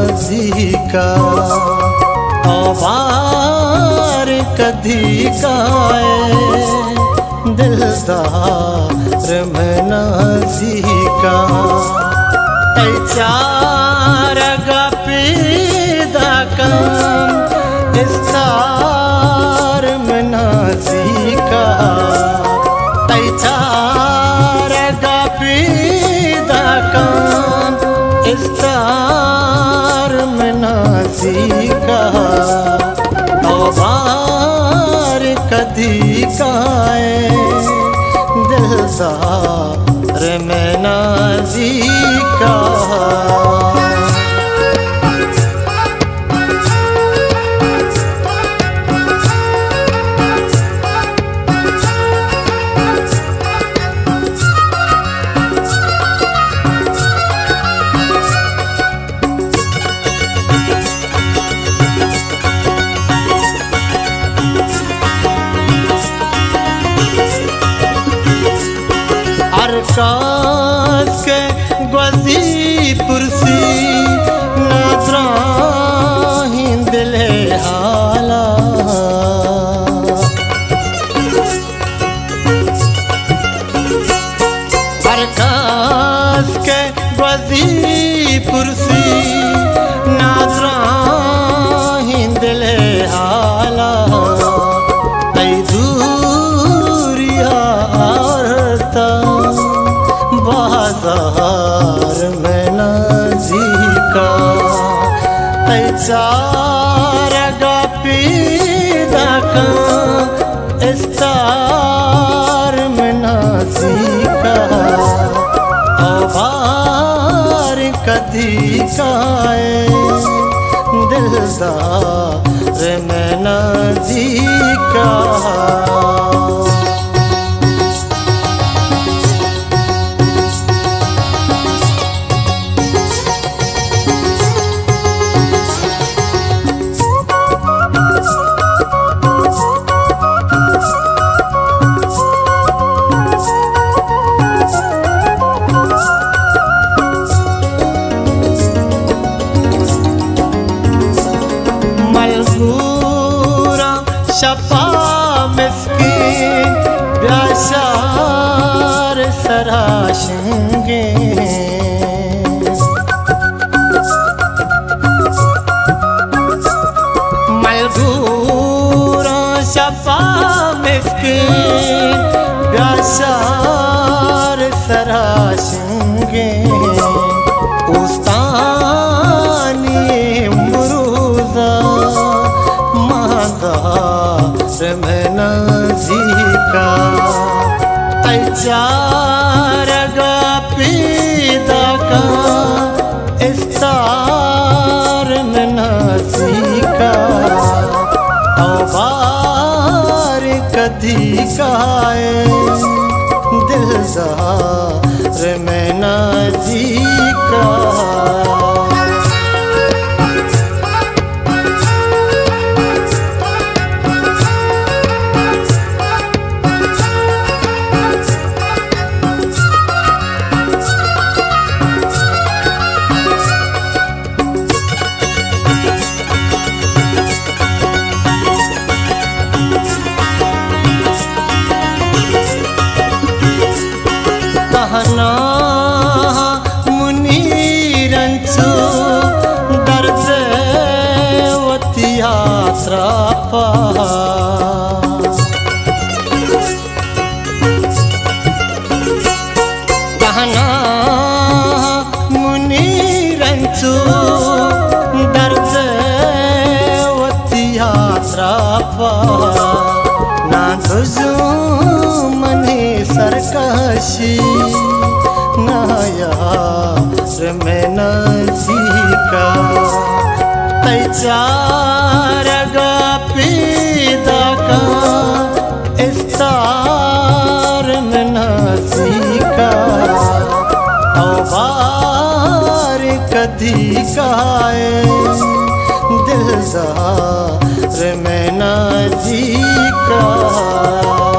Nazi का तौबार कधी काए दिलदार में नाजी का चार गपीदा काम इस्तार दिलदार में नाजी के गजी पुरसी नादराही दिले आला। अरकास के गजी पुरसी गपीदा का इस्तार में नाजी का आभार कदी काए दिलदार में नाजी का शपा मिस्कीन ब्याशार सराशेंगे। मलगूरा शपा मिस्कीन ब्याशार सराशेंगे। चार गपीदा का इस्तार नाजी का आभार कदी काए दिलदार में नाजी का अश्रफ गहना मुनि रन्छु दर्ज वतिया श्रफ ना तुझु मने सरकशी कदी दिल दिलदार में नाजी का